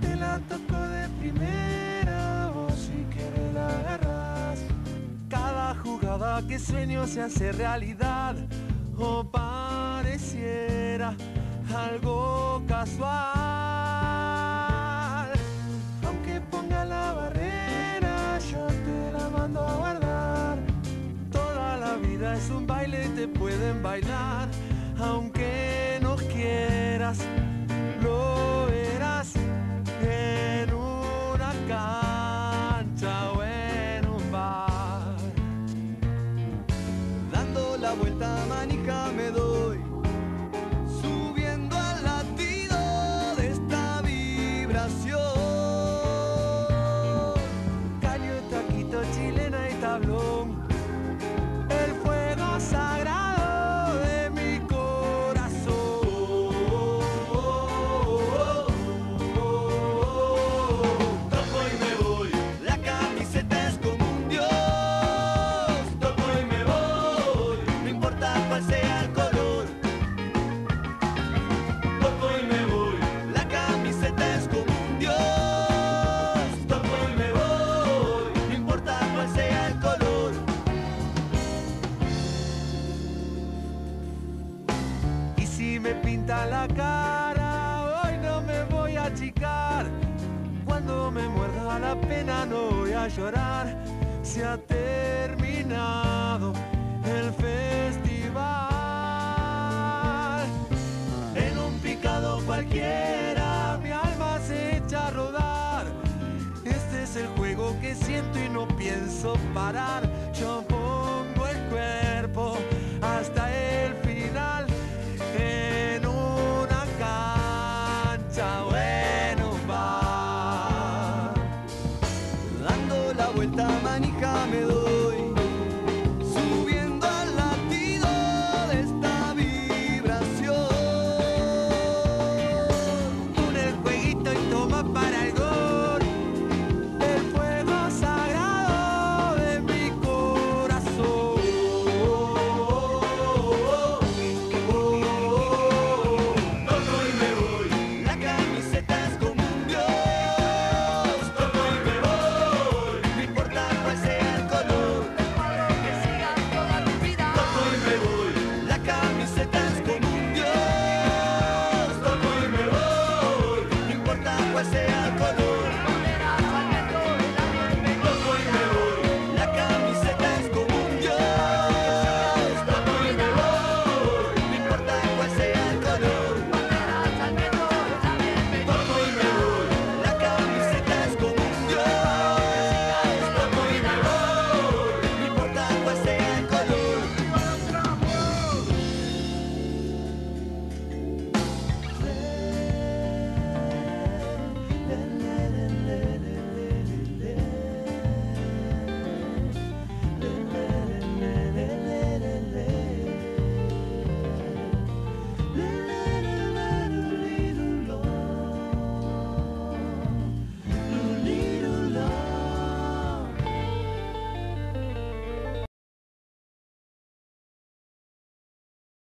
Te la toco de primera, vos si querés la agarrás. Cada jugada que sueño se hace realidad o pareciera algo casual. Aunque ponga la barrera, yo te la mando a guardar. Toda la vida es un baile, y te pueden bailar, aunque no quieras. La vuelta manija me doy, me pinta la cara, hoy no me voy a achicar. Cuando me muerda la pena no voy a llorar. Se ha terminado el festival. En un picado cualquiera mi alma se echa a rodar. Este es el juego que siento y no pienso parar.